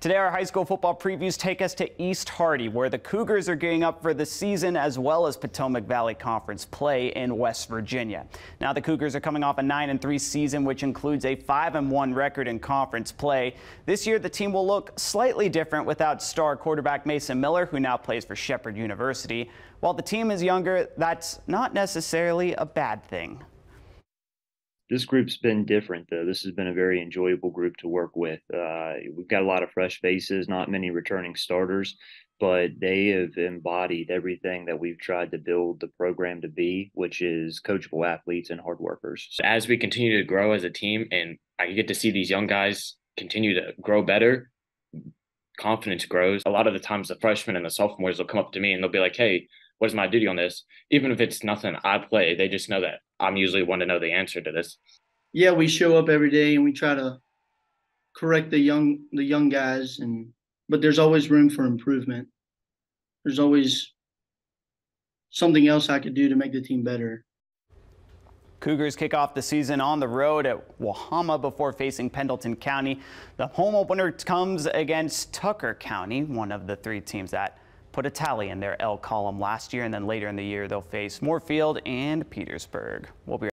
Today, our high school football previews take us to East Hardy, where the Cougars are gearing up for the season as well as Potomac Valley Conference play in West Virginia. Now, the Cougars are coming off a 9 and 3 season, which includes a 5 and 1 record in conference play. This year, the team will look slightly different without star quarterback Mason Miller, who now plays for Shepherd University. While the team is younger, that's not necessarily a bad thing this group's been different though. This has been a very enjoyable group to work with. Uh, we've got a lot of fresh faces, not many returning starters, but they have embodied everything that we've tried to build the program to be, which is coachable athletes and hard workers. As we continue to grow as a team, and I get to see these young guys continue to grow better, confidence grows. A lot of the times, the freshmen and the sophomores will come up to me and they'll be like, "Hey." What is my duty on this? Even if it's nothing I play, they just know that I'm usually one to know the answer to this. Yeah, we show up every day and we try to correct the young the young guys and but there's always room for improvement. There's always something else I could do to make the team better. Cougars kick off the season on the road at Wahama before facing Pendleton County. The home opener comes against Tucker County, one of the three teams that put a tally in their L column last year, and then later in the year they'll face Moorefield and Petersburg. We'll be